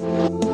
you